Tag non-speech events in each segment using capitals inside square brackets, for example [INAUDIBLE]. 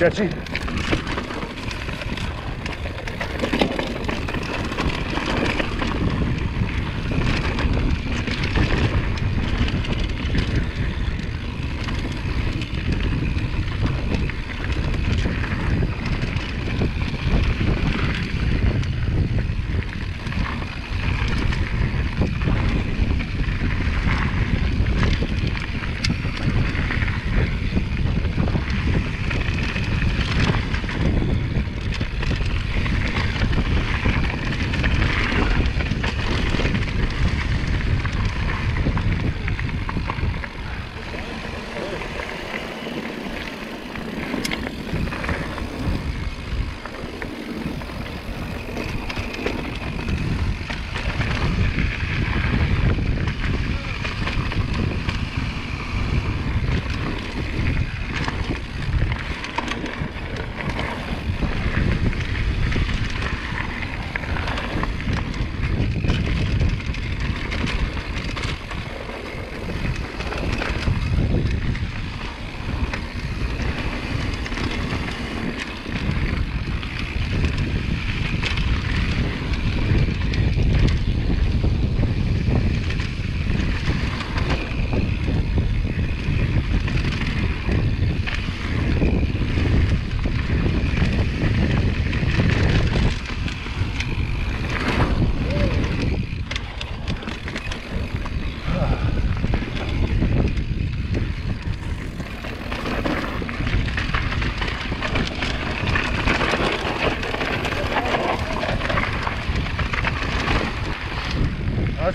Quietinho.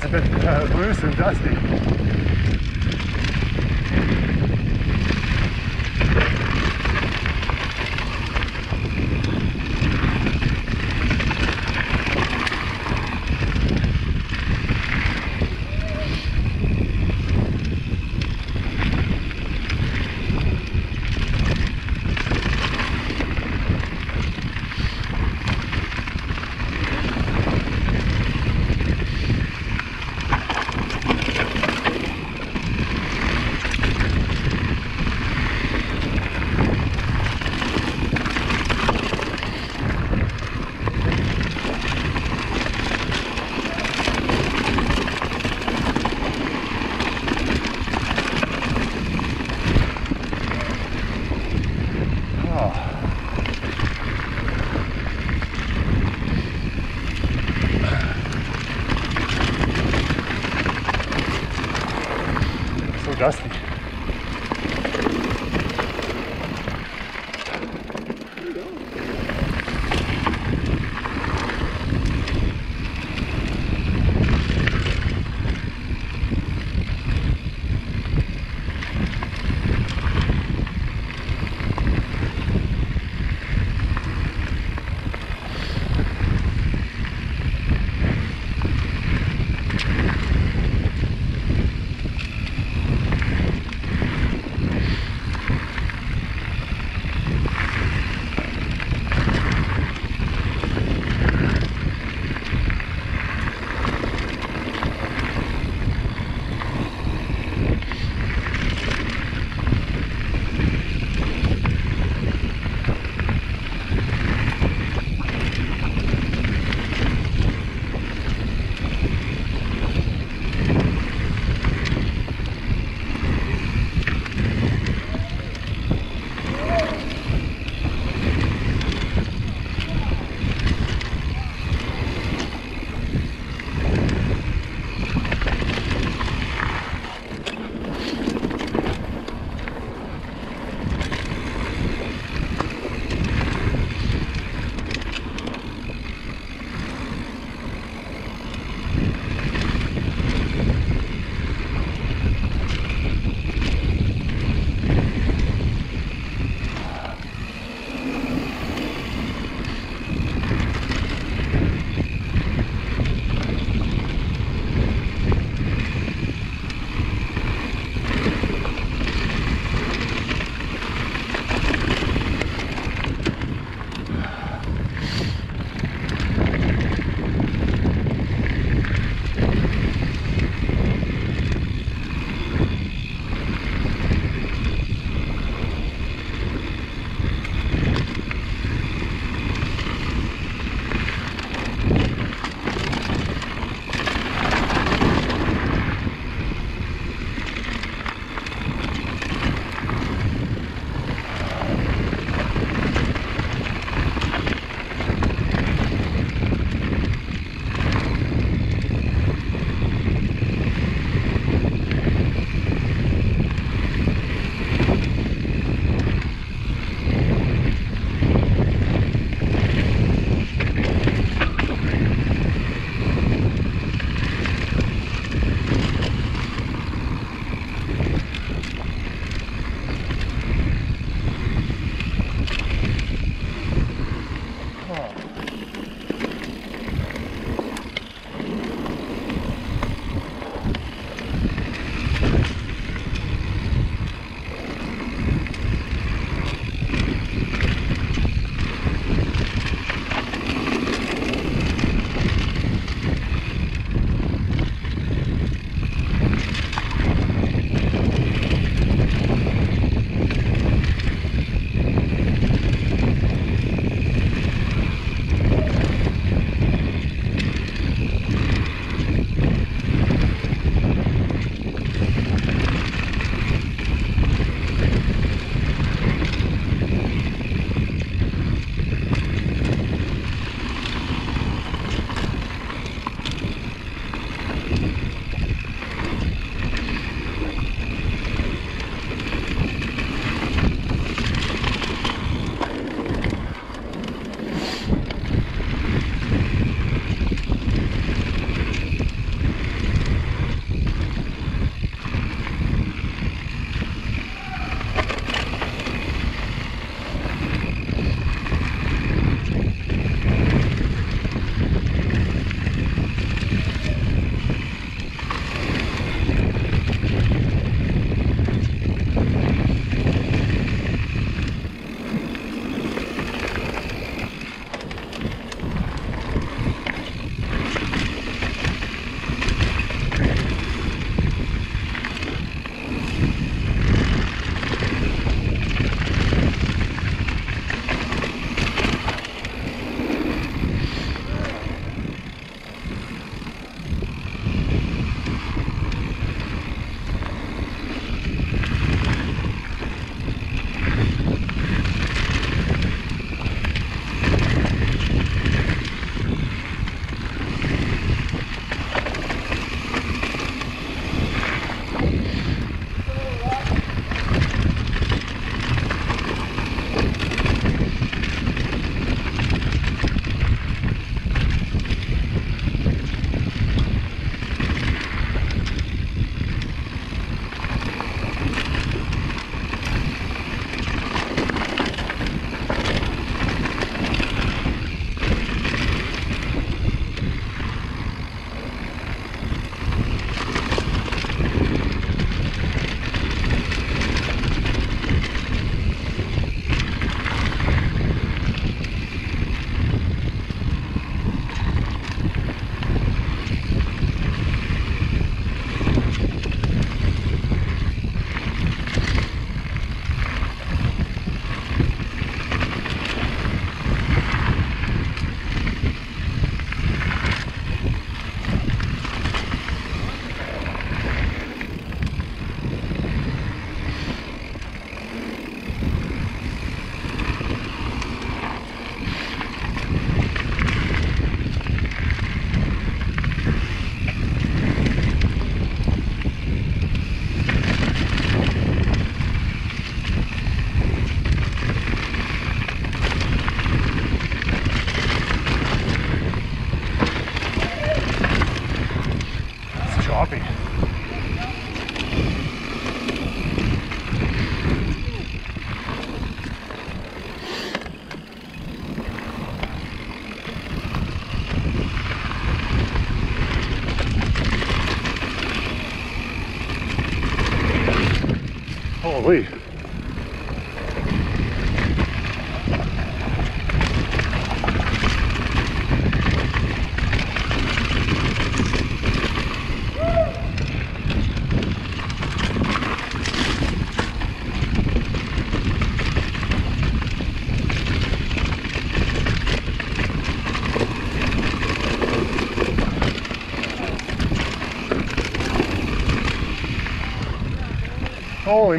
Bit uh, loose and dusty. Golly.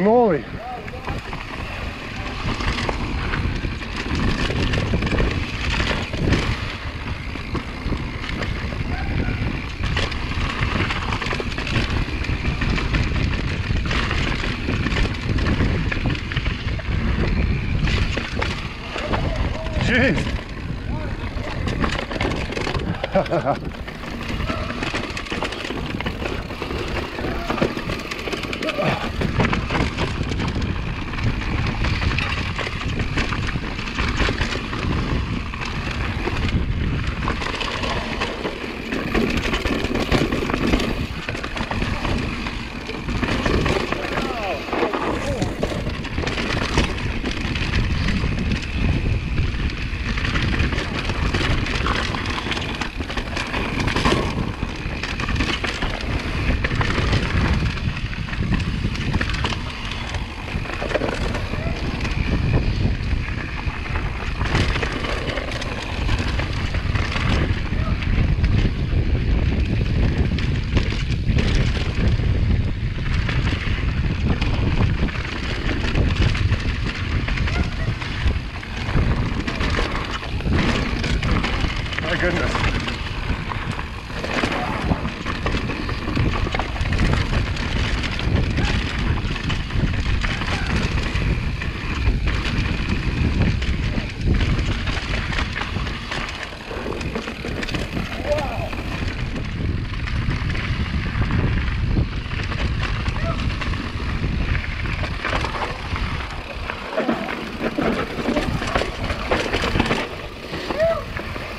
Moly. Jeez. [LAUGHS] My goodness.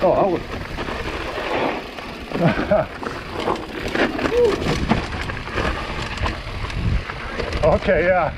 Oh, I [LAUGHS] okay, yeah.